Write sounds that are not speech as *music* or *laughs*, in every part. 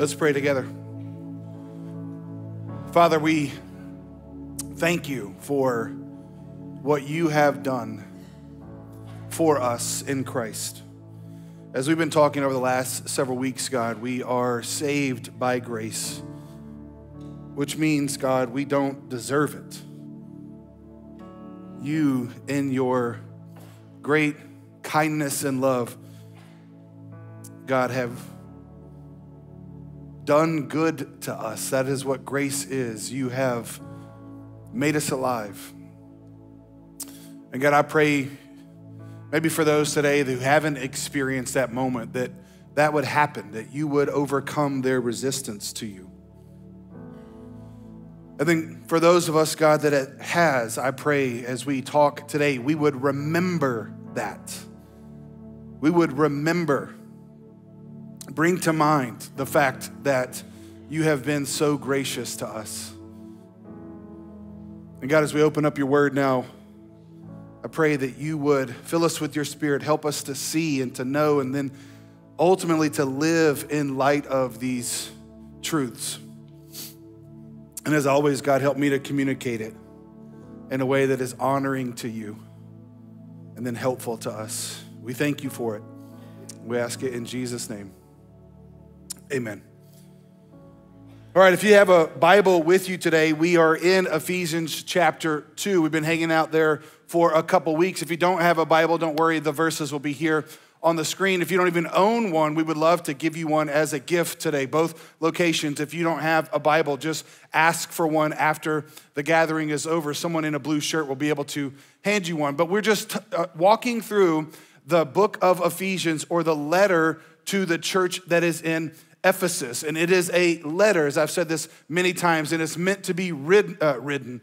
Let's pray together. Father, we thank you for what you have done for us in Christ. As we've been talking over the last several weeks, God, we are saved by grace, which means, God, we don't deserve it. You, in your great kindness and love, God, have done good to us. That is what grace is. You have made us alive. And God, I pray maybe for those today who haven't experienced that moment that that would happen, that you would overcome their resistance to you. I think for those of us, God, that it has, I pray as we talk today, we would remember that. We would remember, bring to mind the fact that you have been so gracious to us. And God, as we open up your word now, I pray that you would fill us with your spirit, help us to see and to know, and then ultimately to live in light of these truths. And as always, God, help me to communicate it in a way that is honoring to you and then helpful to us. We thank you for it. We ask it in Jesus' name. Amen. All right, if you have a Bible with you today, we are in Ephesians chapter 2. We've been hanging out there for a couple weeks. If you don't have a Bible, don't worry, the verses will be here on the screen. If you don't even own one, we would love to give you one as a gift today, both locations. If you don't have a Bible, just ask for one after the gathering is over. Someone in a blue shirt will be able to hand you one. But we're just uh, walking through the book of Ephesians or the letter to the church that is in Ephesus. And it is a letter, as I've said this many times, and it's meant to be rid, uh, ridden,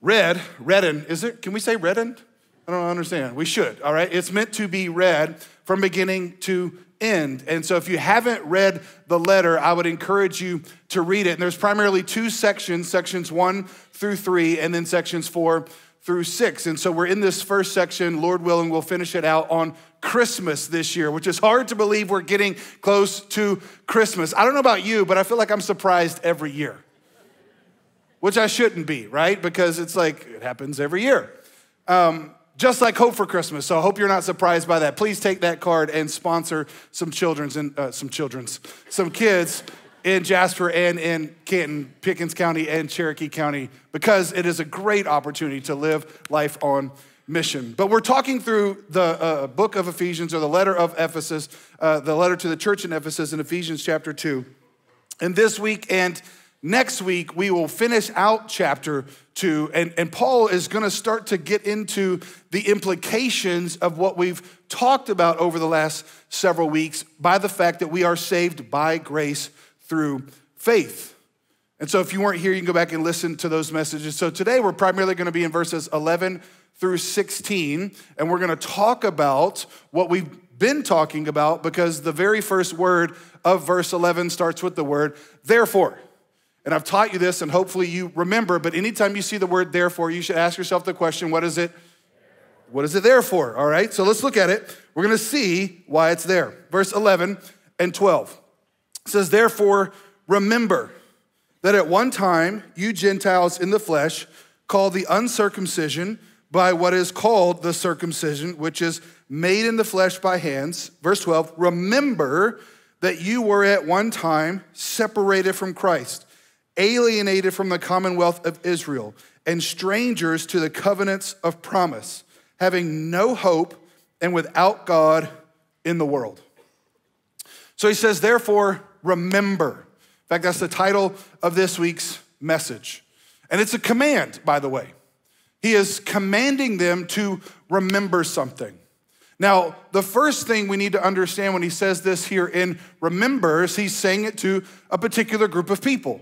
read, redden. Is it? Can we say redden? I don't understand. We should, all right? It's meant to be read from beginning to end. And so if you haven't read the letter, I would encourage you to read it. And there's primarily two sections, sections one through three, and then sections four through six. And so we're in this first section. Lord willing, we'll finish it out on Christmas this year, which is hard to believe we're getting close to Christmas. I don't know about you, but I feel like I'm surprised every year, which I shouldn't be, right? Because it's like it happens every year. Um, just like Hope for Christmas. So I hope you're not surprised by that. Please take that card and sponsor some children's and uh, some children's, some kids in Jasper and in Canton, Pickens County and Cherokee County because it is a great opportunity to live life on mission. But we're talking through the uh, book of Ephesians or the letter of Ephesus, uh, the letter to the church in Ephesus in Ephesians chapter 2. And this week and next week, we will finish out chapter 2. And, and Paul is going to start to get into the implications of what we've talked about over the last several weeks by the fact that we are saved by grace through faith. And so, if you weren't here, you can go back and listen to those messages. So, today we're primarily going to be in verses 11 through 16, and we're going to talk about what we've been talking about because the very first word of verse 11 starts with the word therefore. And I've taught you this, and hopefully you remember, but anytime you see the word therefore, you should ask yourself the question what is it? What is it there for? All right, so let's look at it. We're gonna see why it's there. Verse 11 and 12 says, Therefore, remember that at one time you Gentiles in the flesh, called the uncircumcision by what is called the circumcision, which is made in the flesh by hands. Verse 12, remember that you were at one time separated from Christ, alienated from the commonwealth of Israel, and strangers to the covenants of promise, having no hope and without God in the world. So he says, therefore, remember. In fact, that's the title of this week's message. And it's a command, by the way. He is commanding them to remember something. Now, the first thing we need to understand when he says this here in remembers, he's saying it to a particular group of people.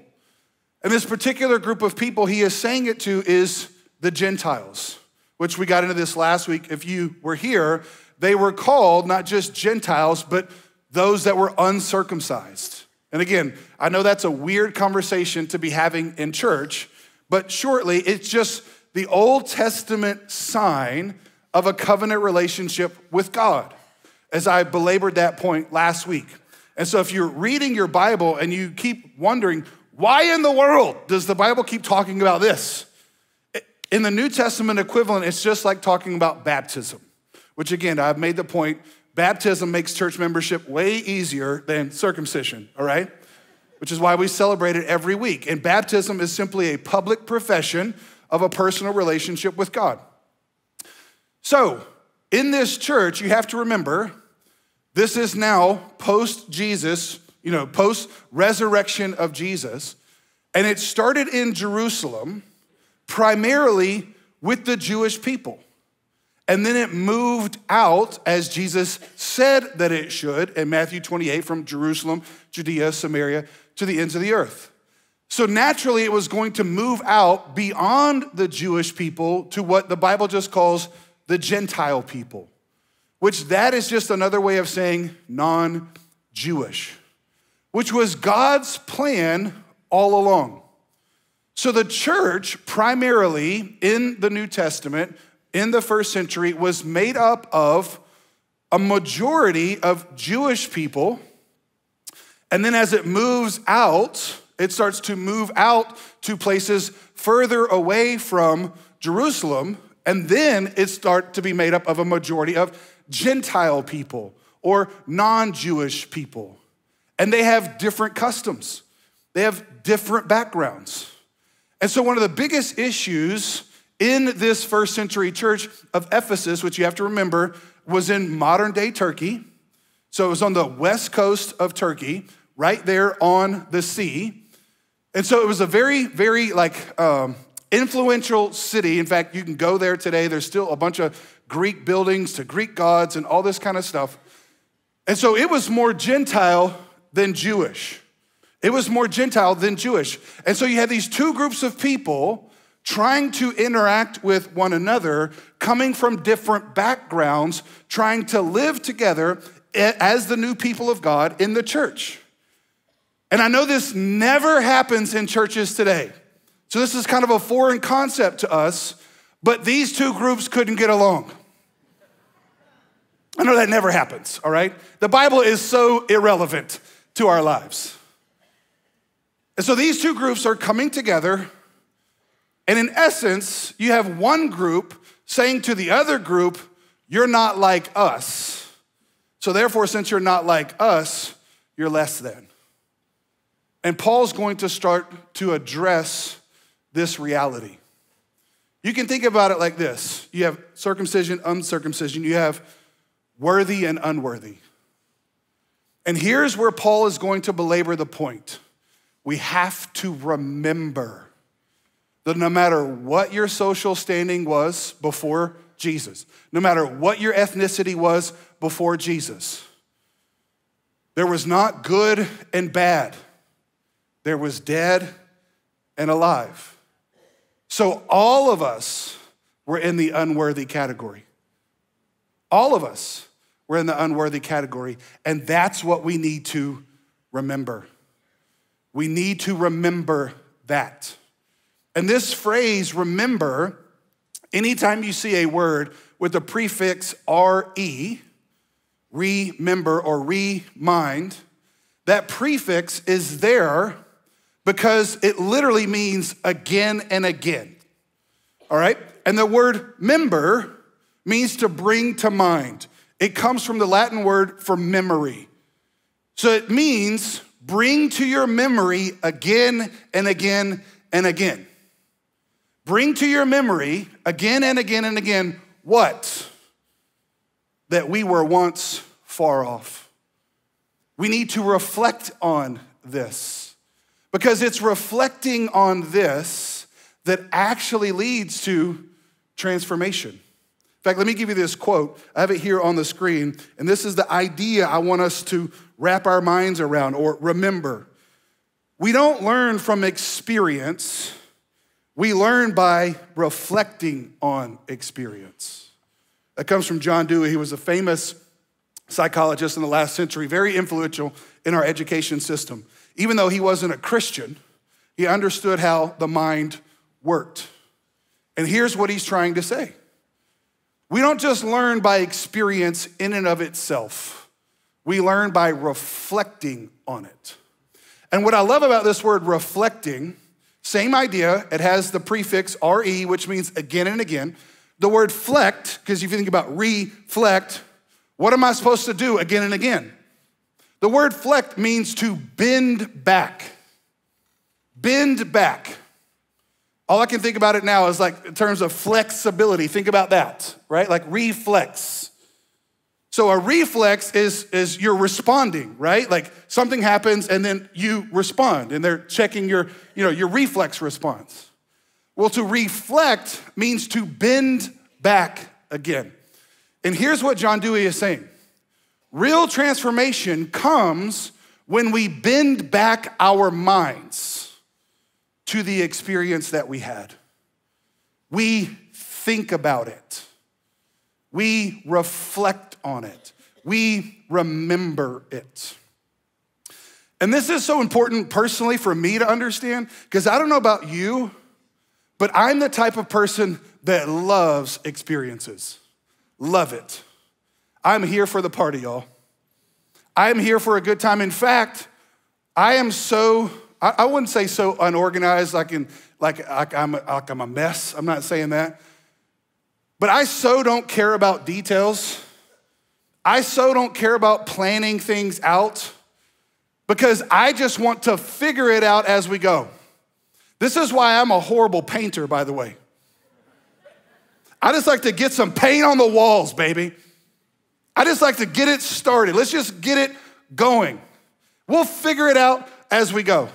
And this particular group of people he is saying it to is the Gentiles, which we got into this last week. If you were here, they were called not just Gentiles, but those that were uncircumcised. And again, I know that's a weird conversation to be having in church, but shortly, it's just the Old Testament sign of a covenant relationship with God, as I belabored that point last week. And so if you're reading your Bible and you keep wondering, why in the world does the Bible keep talking about this? In the New Testament equivalent, it's just like talking about baptism, which again, I've made the point baptism makes church membership way easier than circumcision, all right? Which is why we celebrate it every week. And baptism is simply a public profession of a personal relationship with God. So, in this church, you have to remember this is now post Jesus, you know, post resurrection of Jesus. And it started in Jerusalem primarily with the Jewish people. And then it moved out as Jesus said that it should in Matthew 28 from Jerusalem, Judea, Samaria to the ends of the earth. So naturally, it was going to move out beyond the Jewish people to what the Bible just calls the Gentile people which that is just another way of saying non Jewish, which was God's plan all along. So the church, primarily in the New Testament, in the first century, was made up of a majority of Jewish people. And then as it moves out, it starts to move out to places further away from Jerusalem. And then it starts to be made up of a majority of Gentile people or non Jewish people. And they have different customs, they have different backgrounds. And so, one of the biggest issues in this first century church of Ephesus, which you have to remember was in modern day Turkey. So, it was on the west coast of Turkey, right there on the sea. And so, it was a very, very like um, influential city. In fact, you can go there today. There's still a bunch of Greek buildings to Greek gods and all this kind of stuff. And so it was more Gentile than Jewish. It was more Gentile than Jewish. And so you had these two groups of people trying to interact with one another, coming from different backgrounds, trying to live together as the new people of God in the church. And I know this never happens in churches today. So this is kind of a foreign concept to us, but these two groups couldn't get along. I know that never happens, all right? The Bible is so irrelevant to our lives. And so these two groups are coming together, and in essence, you have one group saying to the other group, You're not like us. So therefore, since you're not like us, you're less than. And Paul's going to start to address this reality. You can think about it like this you have circumcision, uncircumcision, you have worthy and unworthy. And here's where Paul is going to belabor the point. We have to remember that no matter what your social standing was before Jesus, no matter what your ethnicity was before Jesus, there was not good and bad, there was dead and alive. So all of us were in the unworthy category. All of us we're in the unworthy category. And that's what we need to remember. We need to remember that. And this phrase, remember, anytime you see a word with the prefix re, remember or remind, that prefix is there because it literally means again and again. All right? And the word member means to bring to mind. It comes from the Latin word for memory. So it means bring to your memory again and again and again. Bring to your memory again and again and again what? That we were once far off. We need to reflect on this because it's reflecting on this that actually leads to transformation In fact, let me give you this quote. I have it here on the screen, and this is the idea I want us to wrap our minds around or remember. We don't learn from experience, we learn by reflecting on experience. That comes from John Dewey. He was a famous psychologist in the last century, very influential in our education system. Even though he wasn't a Christian, he understood how the mind worked. And here's what he's trying to say we don't just learn by experience in and of itself, We learn by reflecting on it. And what I love about this word reflecting, same idea, it has the prefix re, which means again and again. The word flect, because if you think about reflect, what am I supposed to do again and again? The word flect means to bend back. Bend back. All I can think about it now is like in terms of flexibility. Think about that, right? Like reflex. So a reflex is, is you're responding, right? Like something happens and then you respond and they're checking your, you know, your reflex response. Well, to reflect means to bend back again. And here's what John Dewey is saying. Real transformation comes when we bend back our minds to the experience that we had. We think about it. We reflect on it. We remember it. And this is so important personally for me to understand because I don't know about you, but I'm the type of person that loves experiences. Love it. I'm here for the party, y'all. I'm here for a good time. In fact, I am so, I, wouldn't say so unorganized, like, in, like, like, I'm, like I'm a mess. I'm not saying that. But I so don't care about details. I so don't care about planning things out because I just want to figure it out as we go. This is why I'm a horrible painter, by the way. I just like to get some paint on the walls, baby. I just like to get it started. Let's just get it going. We'll figure it out as we go.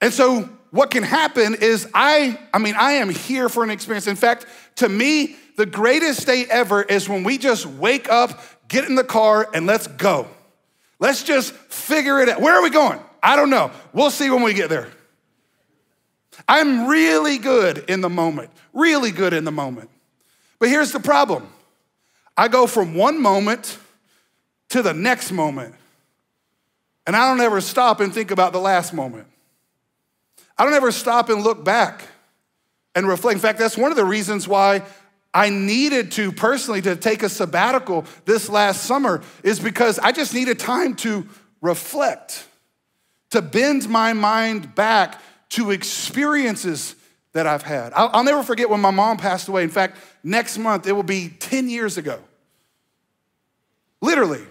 And so what can happen is I I mean I am here for an experience. In fact, to me, the greatest day ever is when we just wake up, get in the car and let's go. Let's just figure it out. Where are we going? I don't know. We'll see when we get there. I'm really good in the moment, really good in the moment. But here's the problem I go from one moment to the next moment, and I don't ever stop and think about the last moment. I don't ever stop and look back and reflect. In fact, that's one of the reasons why I needed to personally to take a sabbatical this last summer is because I just needed time to reflect, to bend my mind back to experiences that I've had. I'll, I'll, never forget when my mom passed away. In fact, next month it will be 10 years ago. Literally,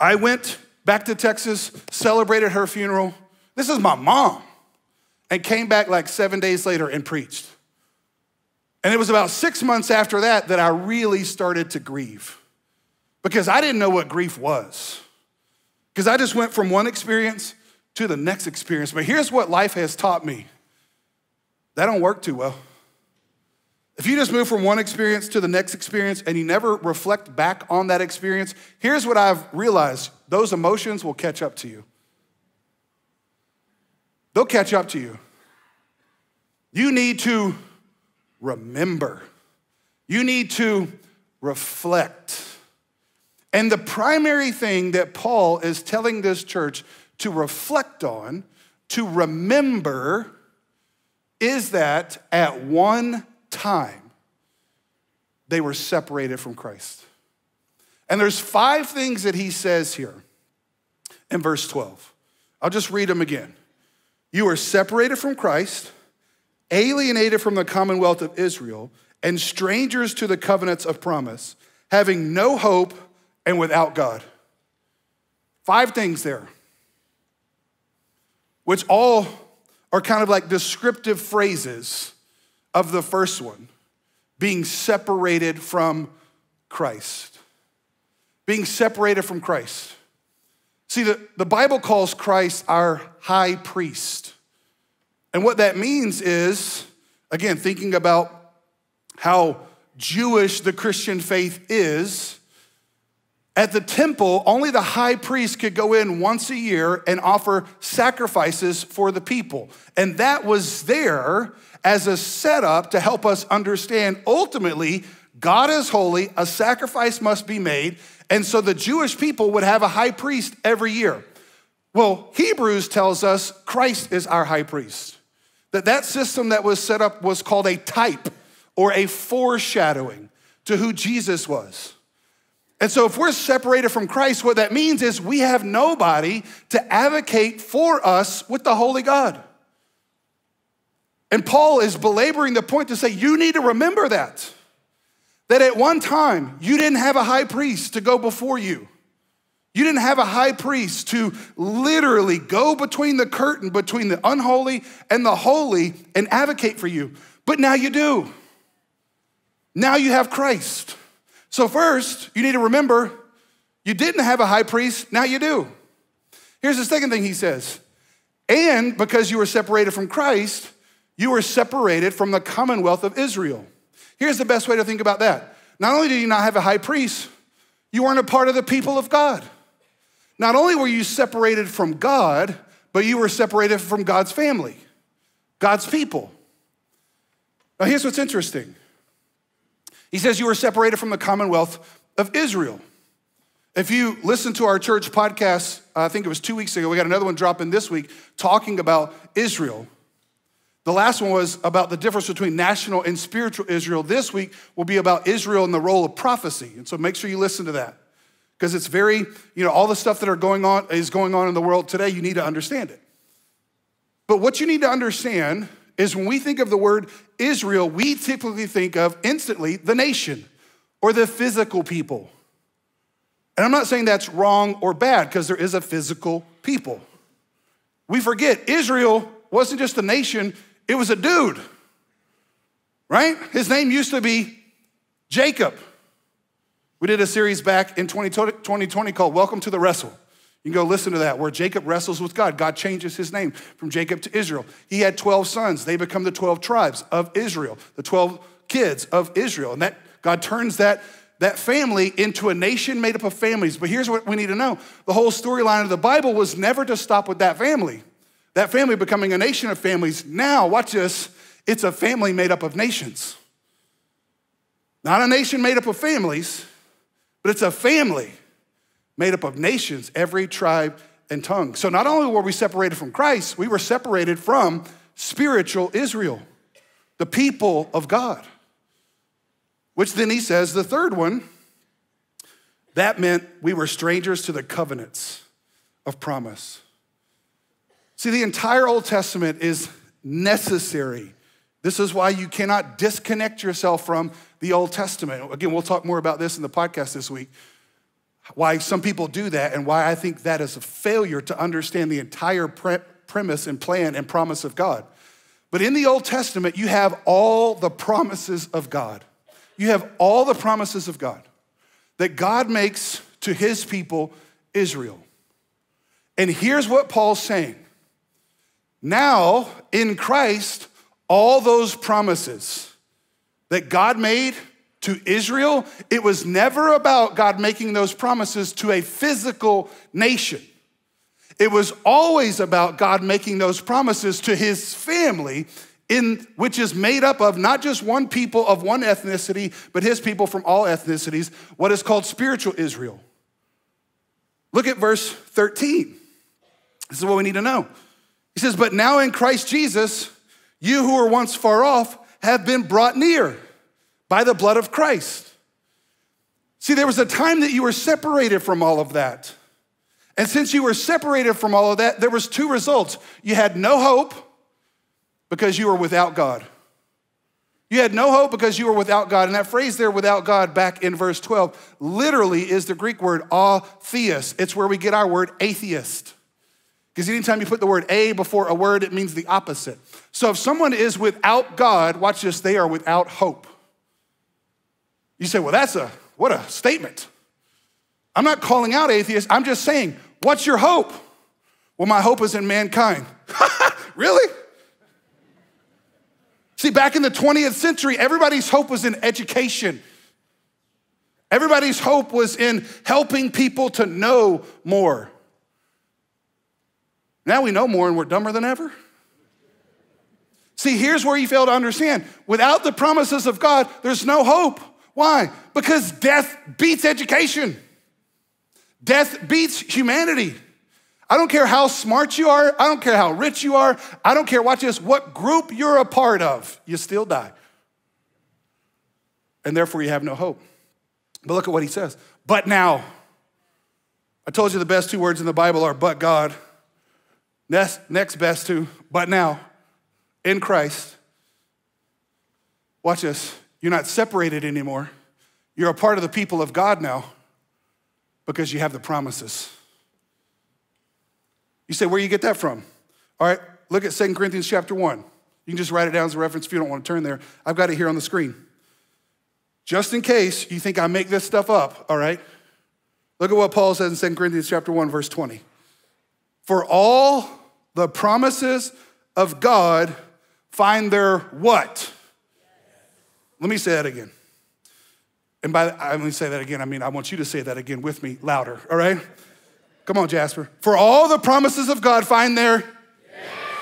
I went back to Texas, celebrated her funeral. This is my mom, and came back like seven days later and preached. And it was about six months after that that I really started to grieve because I didn't know what grief was. Because I just went from one experience to the next experience. But here's what life has taught me that don't work too well. If you just move from one experience to the next experience and you never reflect back on that experience, here's what I've realized those emotions will catch up to you. They'll catch up to you. You need to remember, you need to reflect. And the primary thing that Paul is telling this church to reflect on, to remember, is that at one time they were separated from Christ. And there's five things that he says here in verse 12. I'll just read them again. You are separated from Christ, alienated from the commonwealth of Israel, and strangers to the covenants of promise, having no hope and without God. Five things there which all are kind of like descriptive phrases of the first one being separated from Christ. Being separated from Christ. See, the, the Bible calls Christ our high priest. And what that means is, again, thinking about how Jewish the Christian faith is, at the temple, only the high priest could go in once a year and offer sacrifices for the people. And that was there as a setup to help us understand ultimately, God is holy, a sacrifice must be made. And so the Jewish people would have a high priest every year. Well, Hebrews tells us Christ is our high priest. That that system that was set up was called a type or a foreshadowing to who Jesus was. And so, if we're separated from Christ, what that means is we have nobody to advocate for us with the Holy God. And Paul is belaboring the point to say, you need to remember that. That at one time, you didn't have a high priest to go before you. You didn't have a high priest to literally go between the curtain between the unholy and the holy and advocate for you. But now you do. Now you have Christ. So, first, you need to remember you didn't have a high priest, now you do. Here's the second thing he says. And because you were separated from Christ, you were separated from the commonwealth of Israel. Here's the best way to think about that. Not only did you not have a high priest, you weren't a part of the people of God. Not only were you separated from God, but you were separated from God's family, God's people. Now, here's what's interesting he says you were separated from the commonwealth of Israel. If you listen to our church podcast, uh, I think it was two weeks ago, we got another one dropping this week talking about Israel. The last one was about the difference between national and spiritual Israel. This week will be about Israel and the role of prophecy. And so make sure you listen to that. Because it's very, you know, all the stuff that are going on is going on in the world today, you need to understand it. But what you need to understand is when we think of the word Israel, we typically think of instantly the nation or the physical people. And I'm not saying that's wrong or bad because there is a physical people. We forget Israel wasn't just a nation, it was a dude, right? His name used to be Jacob. We did a series back in 2020 called Welcome to the Wrestle. You can go listen to that, where Jacob wrestles with God. God changes his name from Jacob to Israel. He had 12 sons. They become the 12 tribes of Israel, the 12 kids of Israel. And that God turns that, that family into a nation made up of families. But here's what we need to know the whole storyline of the Bible was never to stop with that family. That family becoming a nation of families. Now, watch this it's a family made up of nations. Not a nation made up of families, but it's a family made up of nations, every tribe and tongue. So not only were we separated from Christ, we were separated from spiritual Israel, the people of God. Which then he says, the third one, that meant we were strangers to the covenants of promise. See, the entire Old Testament is necessary. This is why you cannot disconnect yourself from the Old Testament. Again, we'll talk more about this in the podcast this week why some people do that and why I think that is a failure to understand the entire pre- premise and plan and promise of God. But in the Old Testament, you have all the promises of God. You have all the promises of God that God makes to his people, Israel. And here's what Paul's saying now, in Christ, all those promises that God made to Israel, it was never about God making those promises to a physical nation. It was always about God making those promises to his family, in, which is made up of not just one people of one ethnicity, but his people from all ethnicities, what is called spiritual Israel. Look at verse 13. This is what we need to know. He says, But now in Christ Jesus, you who were once far off have been brought near by the blood of Christ. See, there was a time that you were separated from all of that. And since you were separated from all of that, there was two results. You had no hope because you were without God. You had no hope because you were without God. And that phrase there, without God, back in verse 12, literally is the Greek word atheist. It's where we get our word atheist. Because anytime you put the word a before a word, it means the opposite. So if someone is without God, watch this, they are without hope. You say, well, that's a, what a statement. I'm not calling out atheists. I'm just saying, what's your hope? Well, my hope is in mankind. *laughs* really? See, back in the 20th century, everybody's hope was in education. Everybody's hope was in helping people to know more. Now we know more and we're dumber than ever. See, here's where you fail to understand. Without the promises of God, there's no hope. Why? Because death beats education. Death beats humanity. I don't care how smart you are. I don't care how rich you are. I don't care, watch this, what group you're a part of, you still die. And therefore, you have no hope. But look at what he says. but now. I told you the best two words in the Bible are but God. Next, next best two, but now, in Christ. Watch this. You're not separated anymore. You're a part of the people of God now because you have the promises. You say, where you get that from? All right, look at Second Corinthians chapter 1. You can just write it down as a reference if you don't want to turn there. I've got it here on the screen. Just in case you think I make this stuff up, all right? Look at what Paul says in 2 Corinthians chapter 1 verse 20. For all the promises of God find their what? Let me say that again. And by I'm say that again, I mean I want you to say that again with me louder, all right? Come on, Jasper. For all the promises of God find their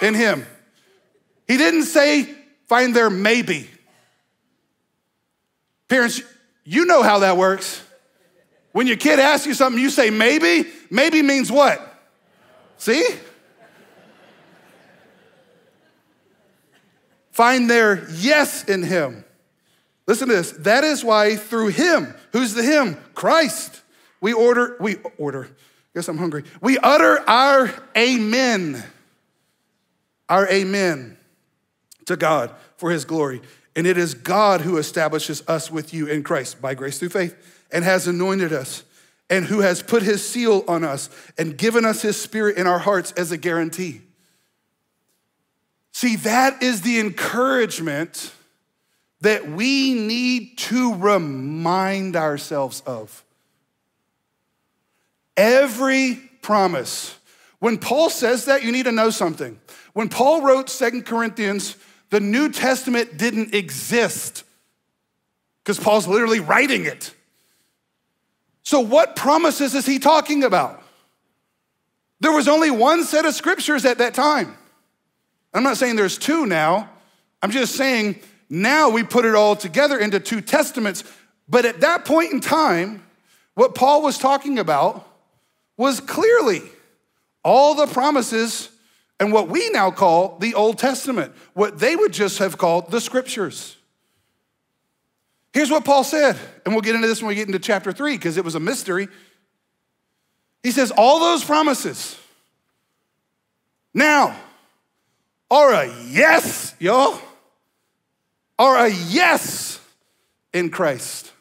in him. He didn't say find their maybe. Parents, you know how that works. When your kid asks you something, you say maybe. Maybe means what? See? Find their yes in him. Listen to this. That is why through him, who's the him? Christ. We order, we order. Guess I'm hungry. We utter our amen. Our amen to God for his glory. And it is God who establishes us with you in Christ by grace through faith and has anointed us and who has put his seal on us and given us his spirit in our hearts as a guarantee. See, that is the encouragement that we need to remind ourselves of. Every promise. When Paul says that, you need to know something. When Paul wrote Second Corinthians, the New Testament didn't exist because Paul's literally writing it. So, what promises is he talking about? There was only one set of scriptures at that time. I'm not saying there's two now. I'm just saying now we put it all together into two testaments. But at that point in time, what Paul was talking about was clearly all the promises and what we now call the Old Testament, what they would just have called the scriptures. Here's what Paul said, and we'll get into this when we get into chapter three, because it was a mystery. He says, All those promises now are a yes, y'all, are a yes in Christ.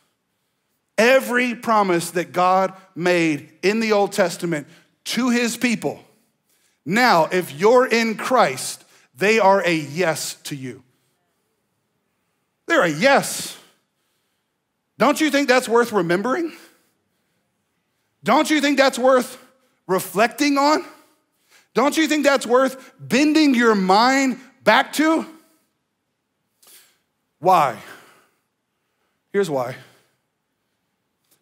Every promise that God made in the Old Testament to his people now, if you're in Christ, they are a yes to you. They're a yes. Don't you think that's worth remembering? Don't you think that's worth reflecting on? Don't you think that's worth bending your mind back to? Why? Here's why.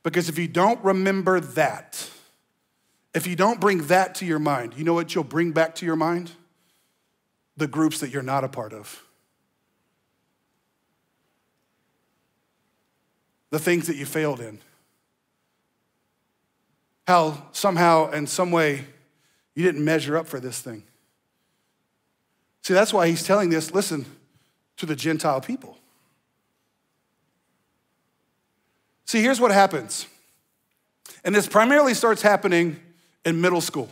Because if you don't remember that, if you don't bring that to your mind, you know what you'll bring back to your mind? The groups that you're not a part of. The things that you failed in. How somehow, in some way, you didn't measure up for this thing. See, that's why he's telling this, listen, to the Gentile people. See, here's what happens. And this primarily starts happening in middle school.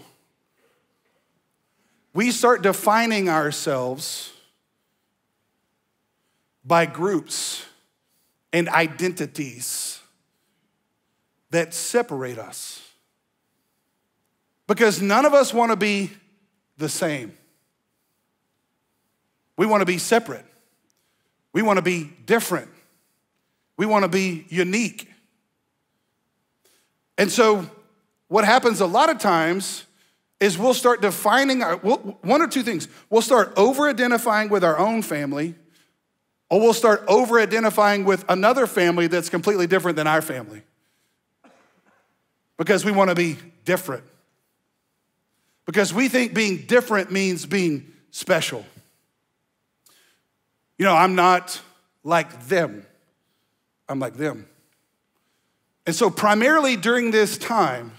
We start defining ourselves by groups and identities that separate us. Because none of us want to be the same. We want to be separate. We want to be different. We want to be unique. And so what happens a lot of times is we'll start defining our, we'll, one or two things. We'll start over identifying with our own family, or we'll start over identifying with another family that's completely different than our family because we want to be different. Because we think being different means being special. You know, I'm not like them, I'm like them. And so, primarily during this time,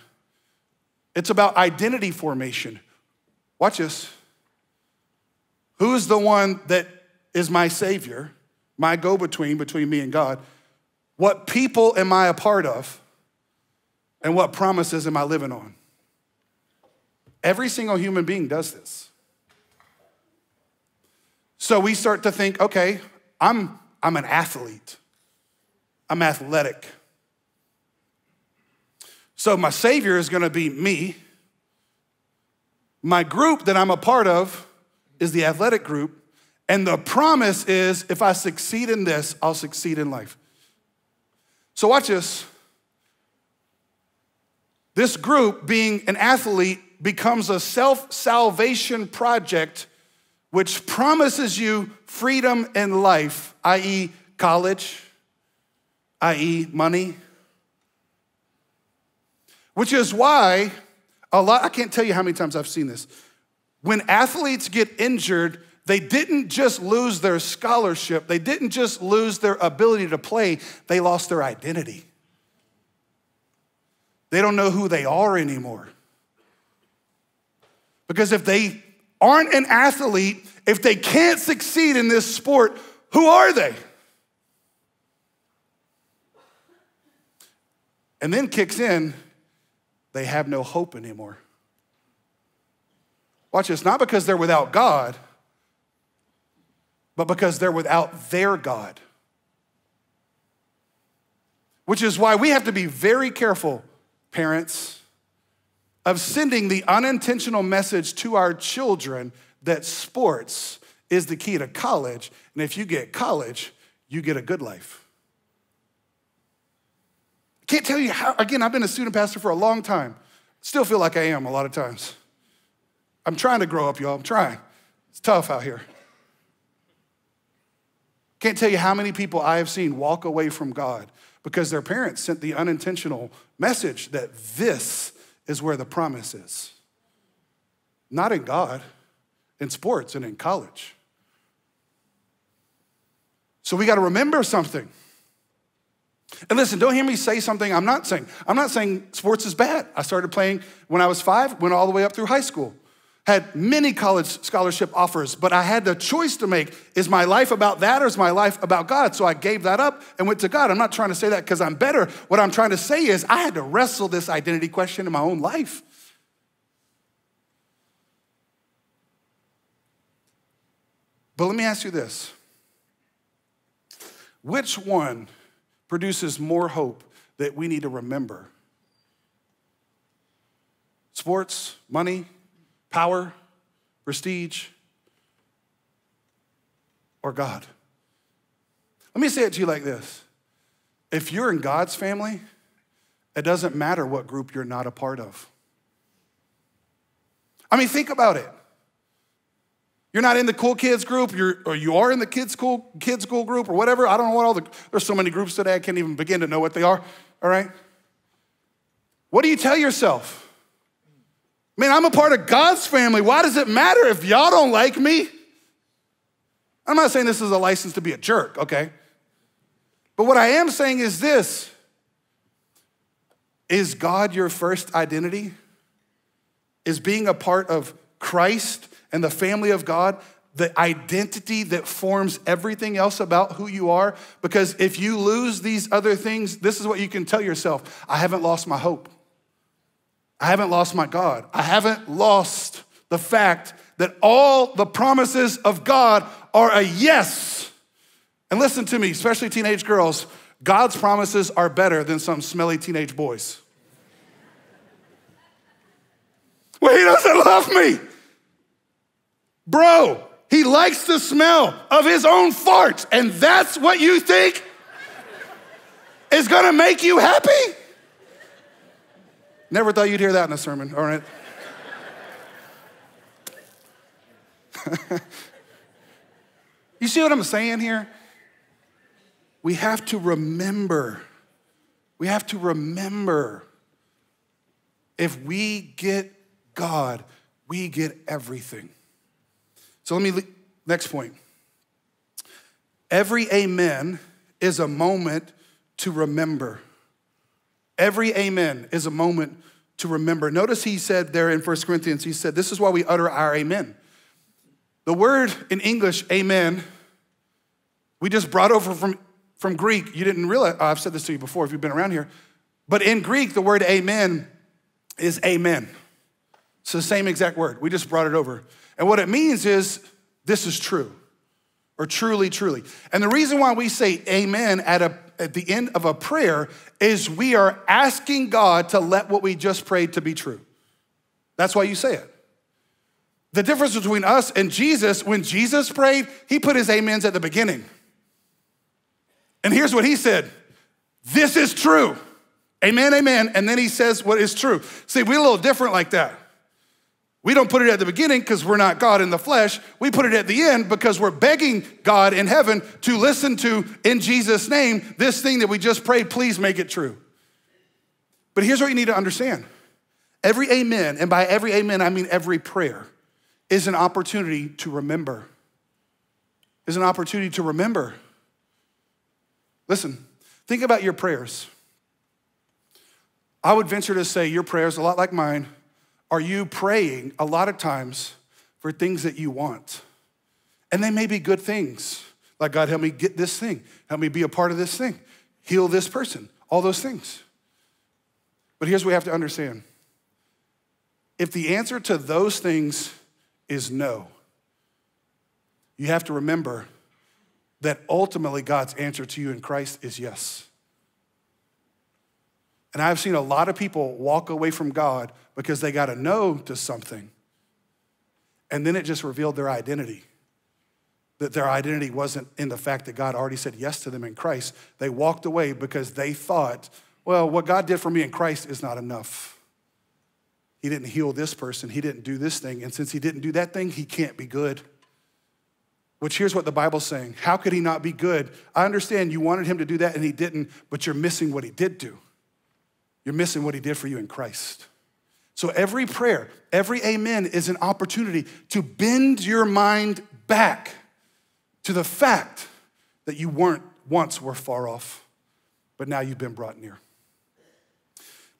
it's about identity formation. Watch this. Who is the one that is my Savior, my go between between me and God? What people am I a part of? And what promises am I living on? Every single human being does this. So we start to think, okay, I'm, I'm an athlete, I'm athletic. So my Savior is gonna be me. My group that I'm a part of is the athletic group. And the promise is if I succeed in this, I'll succeed in life. So watch this. This group, being an athlete, becomes a self salvation project which promises you freedom in life, i.e., college, i.e., money. Which is why a lot, I can't tell you how many times I've seen this. When athletes get injured, they didn't just lose their scholarship, they didn't just lose their ability to play, they lost their identity. They don't know who they are anymore. Because if they aren't an athlete, if they can't succeed in this sport, who are they? And then kicks in, they have no hope anymore. Watch this, not because they're without God, but because they're without their God. Which is why we have to be very careful parents, of sending the unintentional message to our children that sports is the key to college. And if you get college, you get a good life. I can't tell you how, again, I've been a student pastor for a long time. Still feel like I am a lot of times. I'm trying to grow up, y'all. I'm trying. It's tough out here. Can't tell you how many people I have seen walk away from God because their parents sent the unintentional message that this is where the promise is. Not in God, in sports and in college. So we got to remember something. And listen, don't hear me say something I'm not saying. I'm not saying sports is bad. I started playing when I was five, went all the way up through high school had many college scholarship offers, but I had the choice to make. Is my life about that or is my life about God? So I gave that up and went to God. I'm not trying to say that because I'm better. What I'm trying to say is I had to wrestle this identity question in my own life. But let me ask you this which one produces more hope that we need to remember? Sports, money, power, prestige, or God? Let me say it to you like this if you're in God's family, it doesn't matter what group you're not a part of. I mean, think about it. You're not in the cool kids group, you're, or you are in the kids school, kids school group or whatever. I don't know what all the, there's so many groups today, I can't even begin to know what they are, all right? What do you tell yourself? Man, I'm a part of God's family. Why does it matter if y'all don't like me? I'm not saying this is a license to be a jerk, okay? But what I am saying is this Is God your first identity? Is being a part of Christ and the family of God the identity that forms everything else about who you are? Because if you lose these other things, this is what you can tell yourself I haven't lost my hope. I haven't lost my God. I haven't lost the fact that all the promises of God are a yes. And listen to me, especially teenage girls, God's promises are better than some smelly teenage boys. Well, he doesn't love me. Bro, he likes the smell of his own farts, and that's what you think is gonna make you happy? Never thought you'd hear that in a sermon, all right? *laughs* you see what I'm saying here? We have to remember. We have to remember if we get God, we get everything. So let me, next point. Every amen is a moment to remember. Every amen is a moment to remember. Notice he said there in 1 Corinthians, he said, This is why we utter our amen. The word in English, amen, we just brought over from, from Greek. You didn't realize, oh, I've said this to you before if you've been around here. But in Greek, the word amen is amen. It's the same exact word. We just brought it over. And what it means is this is true or truly, truly. And the reason why we say amen at, a, at the end of a prayer is we are asking God to let what we just prayed to be true. That's why you say it. The difference between us and Jesus, when Jesus prayed, he put his amens at the beginning. And here's what he said This is true. Amen, amen. And then he says what is true. See, we're a little different like that. We don't put it at the beginning because we're not God in the flesh. We put it at the end because we're begging God in heaven to listen to, in Jesus' name, this thing that we just prayed, please make it true. But here's what you need to understand every amen, and by every amen, I mean every prayer, is an opportunity to remember. Is an opportunity to remember. Listen, think about your prayers. I would venture to say your prayers, a lot like mine, are you praying a lot of times for things that you want? And they may be good things, like God, help me get this thing, help me be a part of this thing, heal this person, all those things. But here's what we have to understand if the answer to those things is no, you have to remember that ultimately God's answer to you in Christ is yes. And I've seen a lot of people walk away from God because they got a no to something. And then it just revealed their identity. That their identity wasn't in the fact that God already said yes to them in Christ. They walked away because they thought, well, what God did for me in Christ is not enough. He didn't heal this person, He didn't do this thing. And since He didn't do that thing, He can't be good. Which here's what the Bible's saying How could He not be good? I understand you wanted Him to do that and He didn't, but you're missing what He did do. You're missing what he did for you in Christ. So every prayer, every amen is an opportunity to bend your mind back to the fact that you weren't once were far off, but now you've been brought near.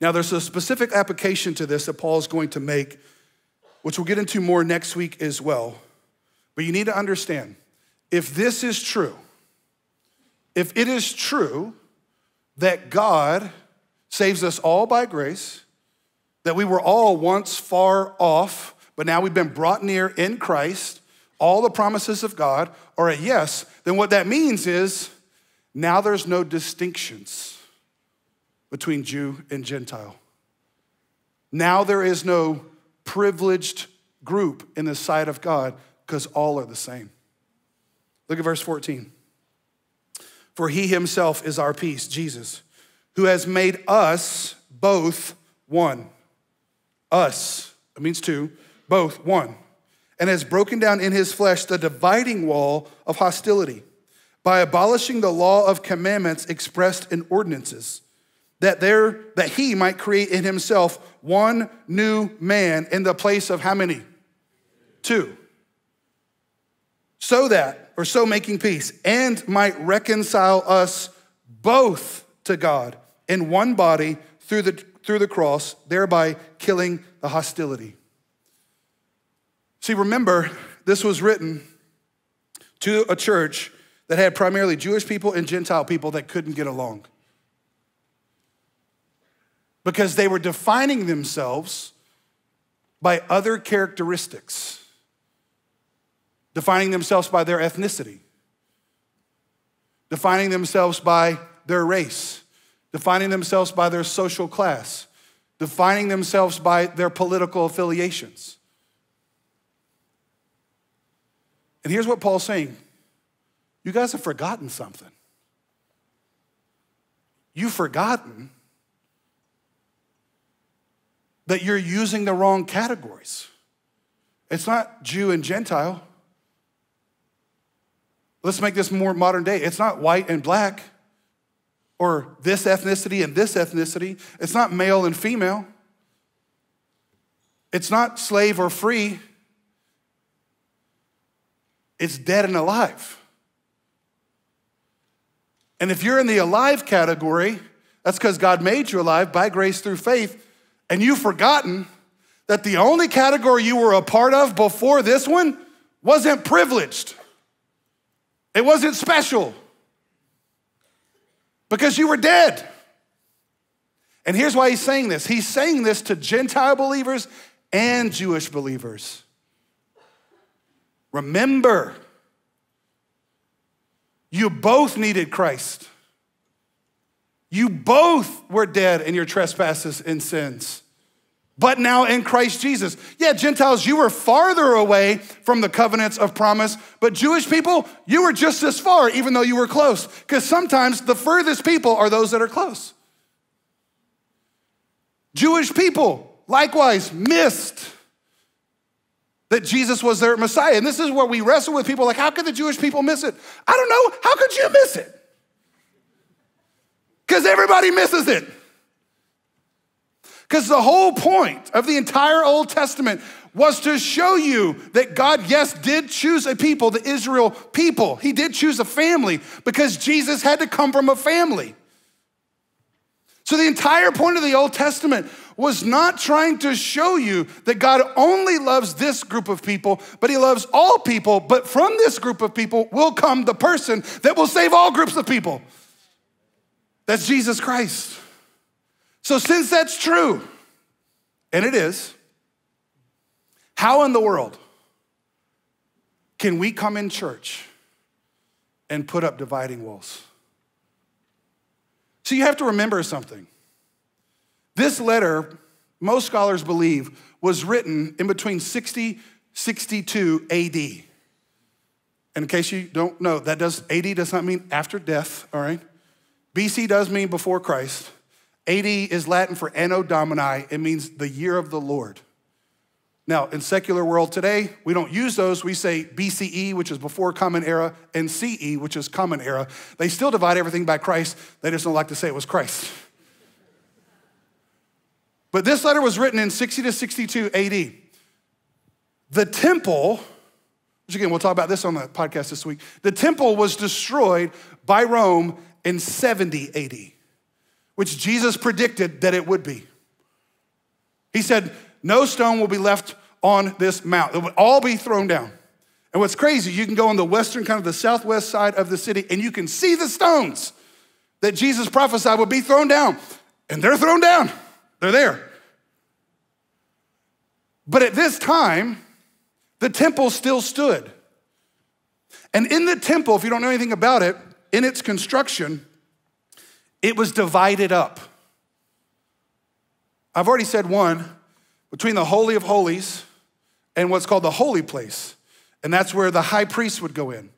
Now, there's a specific application to this that Paul is going to make, which we'll get into more next week as well. But you need to understand if this is true, if it is true that God saves us all by grace, that we were all once far off, but now we've been brought near in Christ, all the promises of God are a yes, then what that means is now there's no distinctions between Jew and Gentile. Now there is no privileged group in the sight of God because all are the same. Look at verse 14. For he himself is our peace, Jesus who has made us both one. Us, it means two, both one, and has broken down in his flesh the dividing wall of hostility by abolishing the law of commandments expressed in ordinances, that there that he might create in himself one new man in the place of how many? Two. So that, or so making peace, and might reconcile us both to God in one body through the, through the cross, thereby killing the hostility. See, remember, this was written to a church that had primarily Jewish people and Gentile people that couldn't get along. Because they were defining themselves by other characteristics, defining themselves by their ethnicity, defining themselves by their race defining themselves by their social class, defining themselves by their political affiliations. And here's what Paul's saying you guys have forgotten something. You've forgotten that you're using the wrong categories. It's not Jew and Gentile. Let's make this more modern day. It's not white and black or this ethnicity and this ethnicity. It's not male and female. It's not slave or free. It's dead and alive. And if you're in the alive category, that's because God made you alive by grace through faith, and you've forgotten that the only category you were a part of before this one wasn't privileged, it wasn't special because you were dead. And here's why he's saying this he's saying this to Gentile believers and Jewish believers. Remember, you both needed Christ. You both were dead in your trespasses and sins, but now in Christ Jesus. Yeah, Gentiles, you were farther away from the covenants of promise, but Jewish people, you were just as far, even though you were close. Because sometimes the furthest people are those that are close. Jewish people, likewise, missed that Jesus was their Messiah. And this is where we wrestle with people like, how could the Jewish people miss it? I don't know. How could you miss it? Because everybody misses it. Because the whole point of the entire Old Testament was to show you that God, yes, did choose a people, the Israel people. He did choose a family because Jesus had to come from a family. So the entire point of the Old Testament was not trying to show you that God only loves this group of people, but He loves all people. But from this group of people will come the person that will save all groups of people. That's Jesus Christ. So, since that's true, and it is, how in the world can we come in church and put up dividing walls? So, you have to remember something. This letter, most scholars believe, was written in between 60 62 AD. And in case you don't know, that does AD does not mean after death, all right? BC does mean before Christ. AD is Latin for Anno Domini. It means the year of the Lord. Now, in secular world today, we don't use those. We say BCE, which is before common era, and CE, which is common era. They still divide everything by Christ. They just don't like to say it was Christ. But this letter was written in 60 to 62 AD. The temple, which again, we'll talk about this on the podcast this week, the temple was destroyed by Rome in 70 AD, which Jesus predicted that it would be. He said, No stone will be left on this mount, it would all be thrown down. And what's crazy, you can go on the western, kind of the southwest side of the city, and you can see the stones that Jesus prophesied would be thrown down. And they're thrown down. They're there. But at this time, the temple still stood. And in the temple, if you don't know anything about it, in its construction, it was divided up. I've already said one between the Holy of Holies and what's called the Holy Place. And that's where the high priest would go in.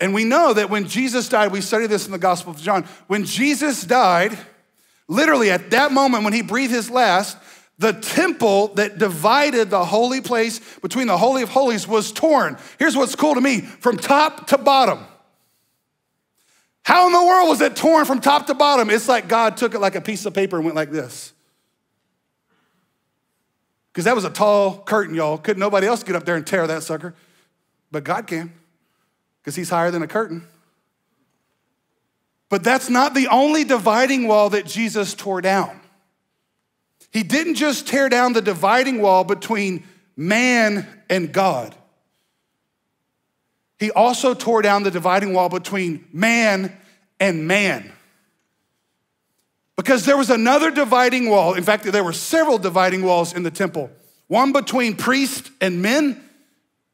And we know that when Jesus died, we study this in the Gospel of John. When Jesus died, Literally, at that moment when he breathed his last, the temple that divided the holy place between the Holy of Holies was torn. Here's what's cool to me from top to bottom. How in the world was it torn from top to bottom? It's like God took it like a piece of paper and went like this. Because that was a tall curtain, y'all. Couldn't nobody else get up there and tear that sucker. But God can, because He's higher than a curtain. But that's not the only dividing wall that Jesus tore down. He didn't just tear down the dividing wall between man and God. He also tore down the dividing wall between man and man. Because there was another dividing wall. In fact, there were several dividing walls in the temple one between priests and men,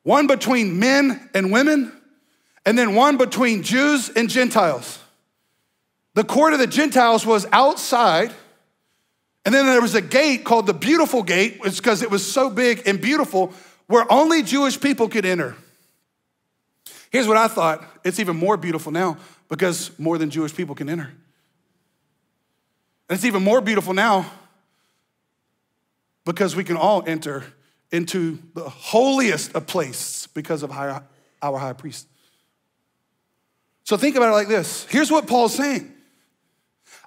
one between men and women, and then one between Jews and Gentiles. The court of the Gentiles was outside. And then there was a gate called the Beautiful Gate, it's because it was so big and beautiful, where only Jewish people could enter. Here's what I thought it's even more beautiful now because more than Jewish people can enter. And it's even more beautiful now because we can all enter into the holiest of places because of our high priest. So think about it like this. Here's what Paul's saying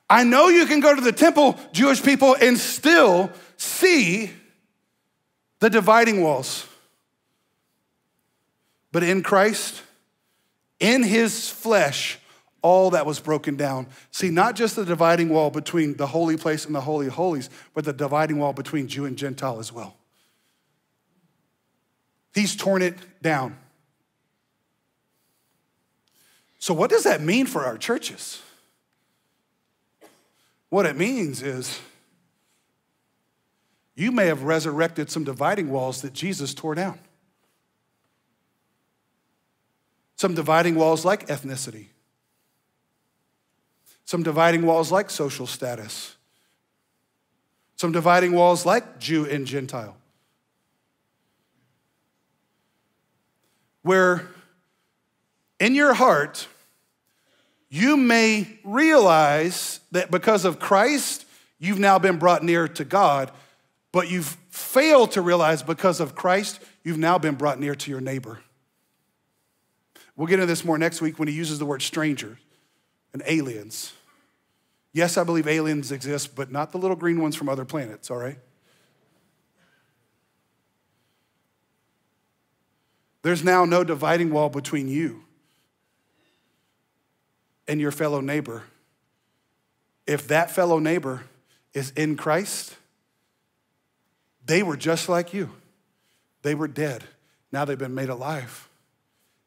I know you can go to the temple, Jewish people, and still see the dividing walls. But in Christ, in his flesh, all that was broken down. See, not just the dividing wall between the holy place and the holy of holies, but the dividing wall between Jew and Gentile as well. He's torn it down. So, what does that mean for our churches? What it means is you may have resurrected some dividing walls that Jesus tore down. Some dividing walls like ethnicity, some dividing walls like social status, some dividing walls like Jew and Gentile. Where in your heart, you may realize that because of Christ, you've now been brought near to God, but you've failed to realize because of Christ, you've now been brought near to your neighbor. We'll get into this more next week when he uses the word stranger and aliens. Yes, I believe aliens exist, but not the little green ones from other planets, all right? There's now no dividing wall between you and your fellow neighbor. If that fellow neighbor is in Christ, they were just like you. They were dead. Now they've been made alive.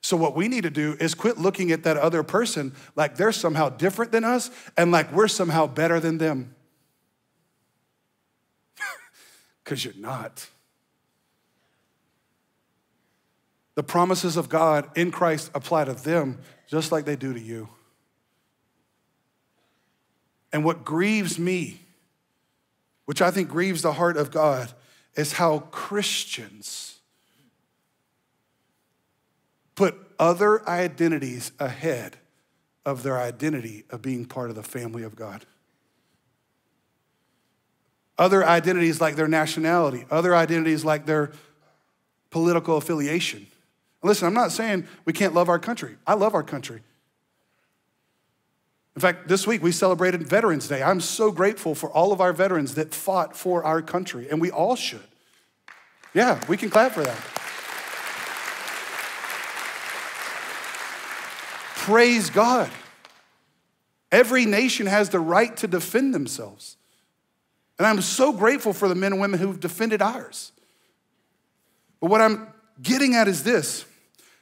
So, what we need to do is quit looking at that other person like they're somehow different than us and like we're somehow better than them. *laughs* Because you're not. The promises of God in Christ apply to them just like they do to you. And what grieves me, which I think grieves the heart of God, is how Christians put other identities ahead of their identity of being part of the family of God. Other identities like their nationality, other identities like their political affiliation. Listen, I'm not saying we can't love our country. I love our country. In fact, this week we celebrated Veterans Day. I'm so grateful for all of our veterans that fought for our country, and we all should. Yeah, we can clap for that. Praise God. Every nation has the right to defend themselves. And I'm so grateful for the men and women who've defended ours. But what I'm getting at is this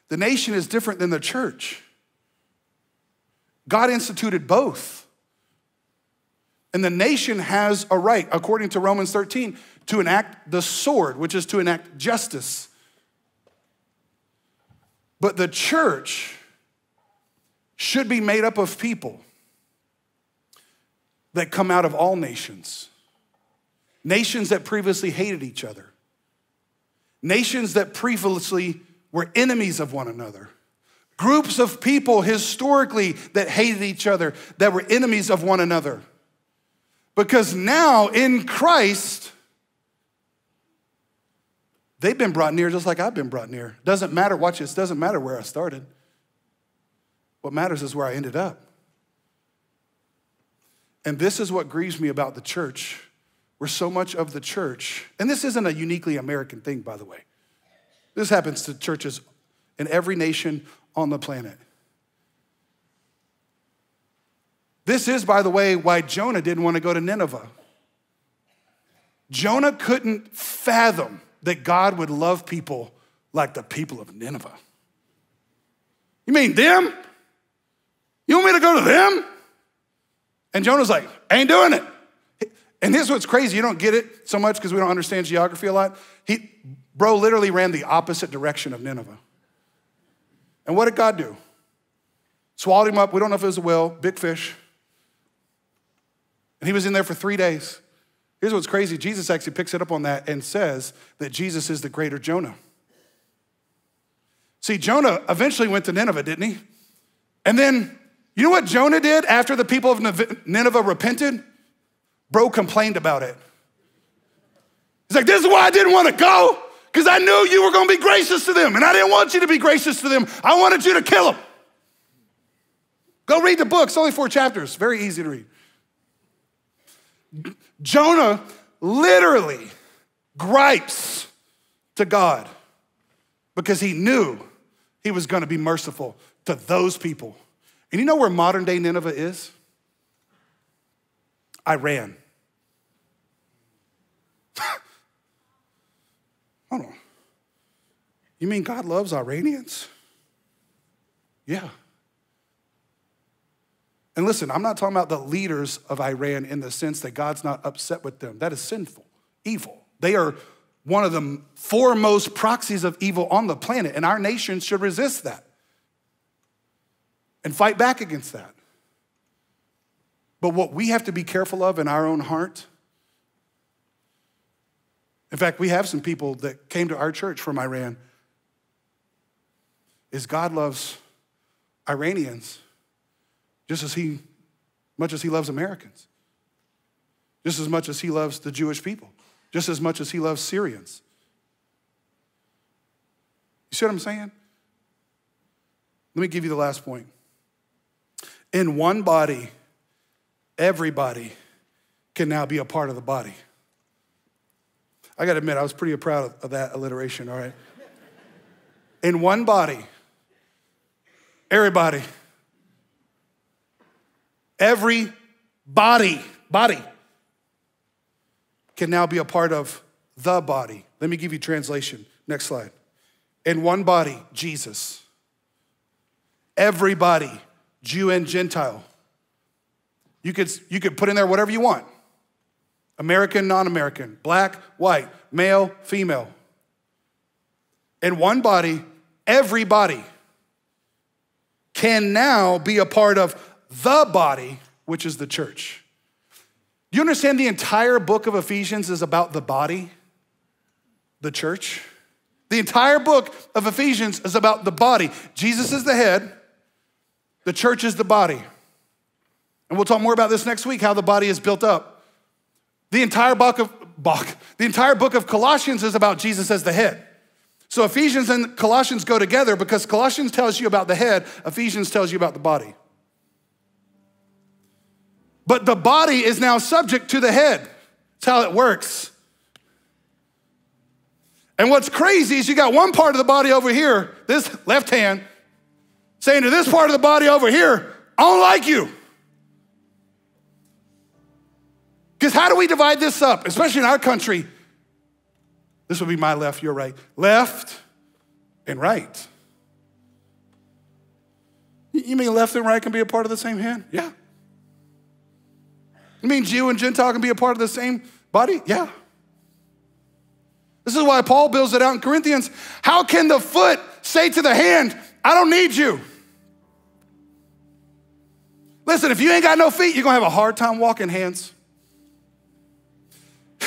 the nation is different than the church. God instituted both. And the nation has a right, according to Romans 13, to enact the sword, which is to enact justice. But the church should be made up of people that come out of all nations, nations that previously hated each other, nations that previously were enemies of one another Groups of people historically that hated each other, that were enemies of one another. Because now in Christ, they've been brought near just like I've been brought near. Doesn't matter, watch this, doesn't matter where I started. What matters is where I ended up. And this is what grieves me about the church, where so much of the church, and this isn't a uniquely American thing, by the way. This happens to churches in every nation on the planet. This is, by the way, why Jonah didn't want to go to Nineveh. Jonah couldn't fathom that God would love people like the people of Nineveh. You mean them? You want me to go to them? And Jonah's like, ain't doing it. And here's what's crazy. You don't get it so much because we don't understand geography a lot. He, bro literally ran the opposite direction of Nineveh. And what did God do? Swallowed him up. We don't know if it was a whale, big fish. And he was in there for three days. Here's what's crazy Jesus actually picks it up on that and says that Jesus is the greater Jonah. See, Jonah eventually went to Nineveh, didn't he? And then, you know what Jonah did after the people of Nineveh repented? Bro complained about it. He's like, this is why I didn't want to go because I knew you were going to be gracious to them, and I didn't want you to be gracious to them. I wanted you to kill them. Go read the book, it's only four chapters, very easy to read. Jonah literally gripes to God because he knew he was going to be merciful to those people. And you know where modern day Nineveh is? Iran. *laughs* Hold on. You mean God loves Iranians? Yeah. And listen, I'm not talking about the leaders of Iran in the sense that God's not upset with them. That is sinful, evil. They are one of the foremost proxies of evil on the planet, and our nation should resist that and fight back against that. But what we have to be careful of in our own heart, in fact, we have some people that came to our church from Iran, is God loves Iranians just as he much as he loves Americans, just as much as he loves the Jewish people, just as much as he loves Syrians. You see what I'm saying? Let me give you the last point. In one body, everybody can now be a part of the body. I gotta admit, I was pretty proud of that alliteration, all right? In one body, everybody, every body, body can now be a part of the body. Let me give you translation. Next slide. In one body, Jesus. Everybody, Jew and Gentile. You could, you could put in there whatever you want American, non American, black, white, male, female. In one body, everybody can now be a part of the body, which is the church. You understand the entire book of Ephesians is about the body, the church? The entire book of Ephesians is about the body. Jesus is the head, the church is the body. And we'll talk more about this next week how the body is built up. The entire book of the entire book of Colossians is about Jesus as the head. So Ephesians and Colossians go together because Colossians tells you about the head, Ephesians tells you about the body. But the body is now subject to the head. That's how it works. And what's crazy is you got one part of the body over here, this left hand, saying to this part of the body over here, I don't like you. Because how do we divide this up, especially in our country? This would be my left, your right. Left and right. You mean left and right can be a part of the same hand? Yeah. You mean Jew and Gentile can be a part of the same body? Yeah. This is why Paul builds it out in Corinthians. How can the foot say to the hand, I don't need you? Listen, if you ain't got no feet, you're gonna have a hard time walking hands. *laughs*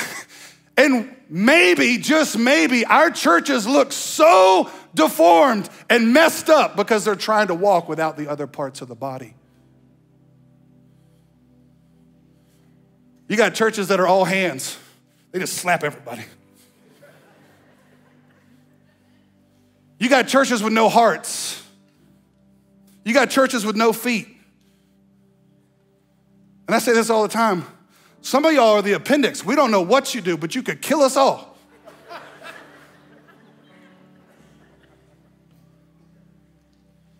and maybe, just maybe, our churches look so deformed and messed up because they're trying to walk without the other parts of the body. You got churches that are all hands, they just slap everybody. You got churches with no hearts. You got churches with no feet. And I say this all the time. Some of y'all are the appendix. We don't know what you do, but you could kill us all.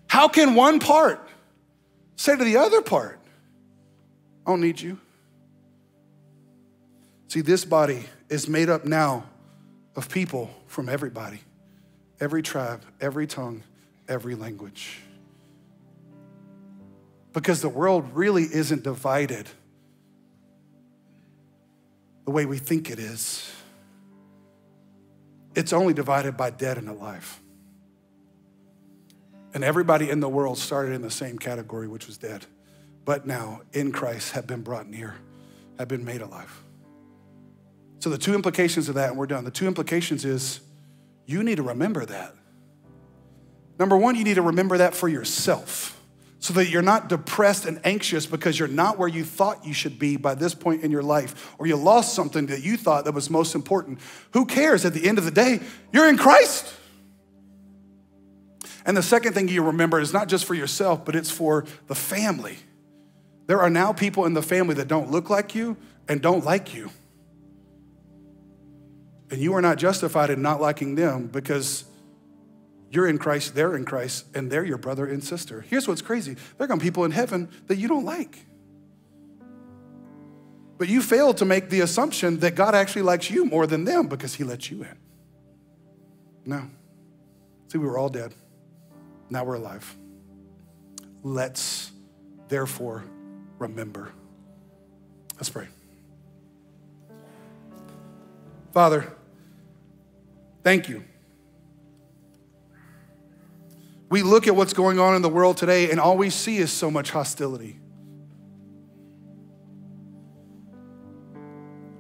How can one part say to the other part, I don't need you? See, this body is made up now of people from everybody, every tribe, every tongue, every language. Because the world really isn't divided the way we think it is. It's only divided by dead and alive. And everybody in the world started in the same category, which was dead, but now in Christ have been brought near, have been made alive. So the two implications of that, and we're done. The two implications is you need to remember that. Number one, you need to remember that for yourself so that you're not depressed and anxious because you're not where you thought you should be by this point in your life, or you lost something that you thought that was most important. Who cares? At the end of the day, you're in Christ. And the second thing you remember is not just for yourself, but it's for the family. There are now people in the family that don't look like you and don't like you. And you are not justified in not liking them because you're in Christ, they're in Christ, and they're your brother and sister. Here's what's crazy there are going to be people in heaven that you don't like. But you fail to make the assumption that God actually likes you more than them because he let you in. No. See, we were all dead. Now we're alive. Let's therefore remember. Let's pray. Father, thank you. We look at what's going on in the world today, and all we see is so much hostility.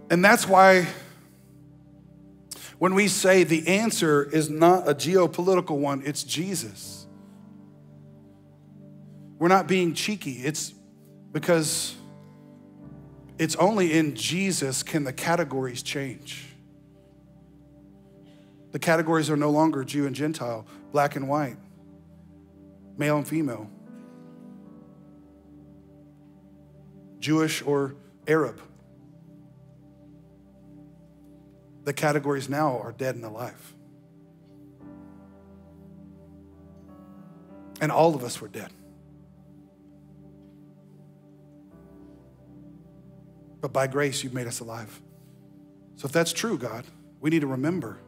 And that's why when we say the answer is not a geopolitical one, it's Jesus. We're not being cheeky. It's because it's only in Jesus can the categories change. The categories are no longer Jew and Gentile, black and white, male and female, Jewish or Arab. The categories now are dead and alive. And all of us were dead. But by grace, you've made us alive. So if that's true, God, we need to remember.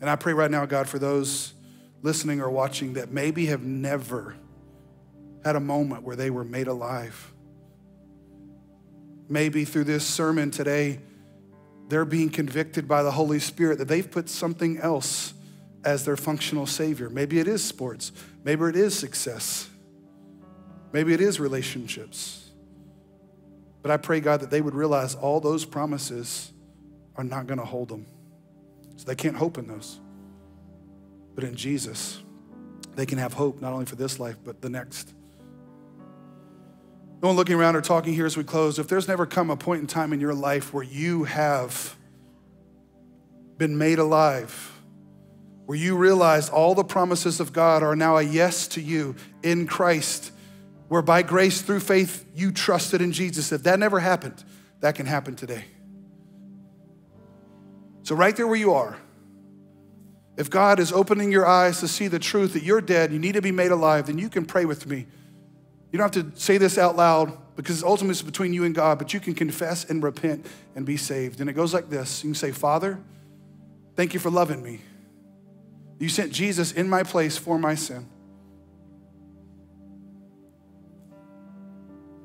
And I pray right now, God, for those listening or watching that maybe have never had a moment where they were made alive maybe through this sermon today, they're being convicted by the Holy Spirit that they've put something else as their functional Savior. Maybe it is sports, maybe it is success, maybe it is relationships. But I pray, God, that they would realize all those promises are not going to hold them. So they can't hope in those. But in Jesus, they can have hope not only for this life, but the next. No one looking around or talking here as we close. If there's never come a point in time in your life where you have been made alive, where you realize all the promises of God are now a yes to you in Christ, where by grace through faith you trusted in Jesus, if that never happened, that can happen today. So, right there where you are, if God is opening your eyes to see the truth that you're dead, you need to be made alive, then you can pray with me. You don't have to say this out loud because it's ultimately it's between you and God, but you can confess and repent and be saved. And it goes like this You can say, Father, thank you for loving me. You sent Jesus in my place for my sin.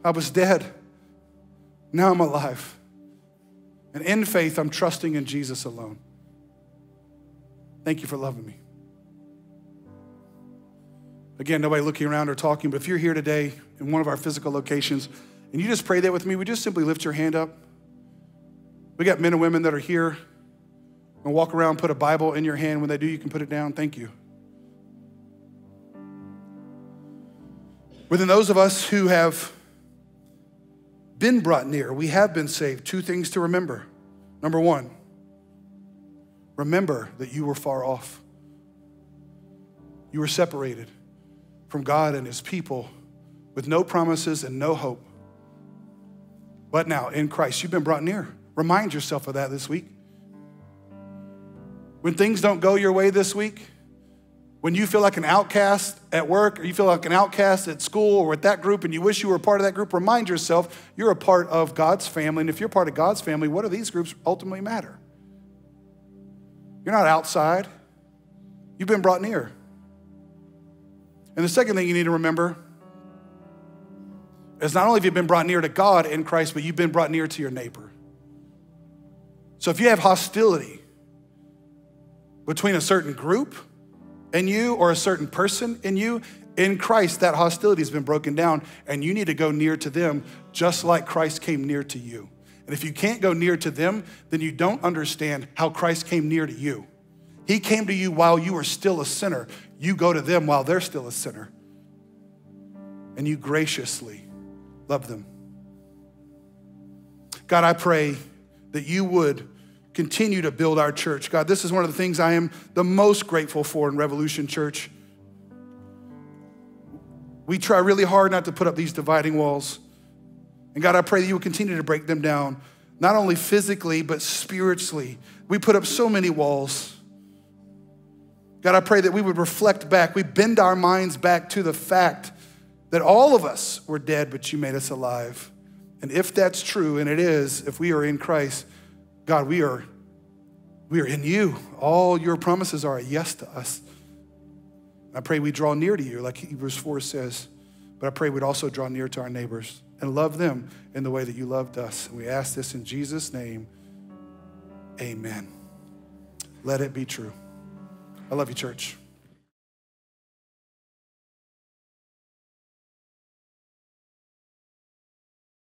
I was dead. Now I'm alive. And in faith, I'm trusting in Jesus alone. Thank you for loving me. Again, nobody looking around or talking, but if you're here today in one of our physical locations and you just pray that with me, we just simply lift your hand up. We got men and women that are here and walk around, put a Bible in your hand. When they do, you can put it down. Thank you. Within those of us who have been brought near, we have been saved. Two things to remember. Number one, remember that you were far off, you were separated from God and his people with no promises and no hope. But now, in Christ, you've been brought near. Remind yourself of that this week. When things don't go your way this week, when you feel like an outcast at work, or you feel like an outcast at school or with that group, and you wish you were a part of that group, remind yourself you're a part of God's family. And if you're part of God's family, what do these groups ultimately matter? You're not outside, you've been brought near. And the second thing you need to remember is not only have you been brought near to God in Christ, but you've been brought near to your neighbor. So if you have hostility between a certain group and you or a certain person in you, in Christ, that hostility has been broken down, and you need to go near to them just like Christ came near to you. And if you can't go near to them, then you don't understand how Christ came near to you. He came to you while you were still a sinner. You go to them while they're still a sinner. And you graciously love them. God, I pray that you would continue to build our church. God, this is one of the things I am the most grateful for in Revolution Church. We try really hard not to put up these dividing walls. And God, I pray that you will continue to break them down, not only physically, but spiritually. We put up so many walls. God, I pray that we would reflect back, we bend our minds back to the fact that all of us were dead, but you made us alive. And if that's true, and it is, if we are in Christ, God, we are we are in you. All your promises are a yes to us. I pray we draw near to you, like Hebrews 4 says. But I pray we'd also draw near to our neighbors and love them in the way that you loved us. And we ask this in Jesus' name. Amen. Let it be true. I love you, church.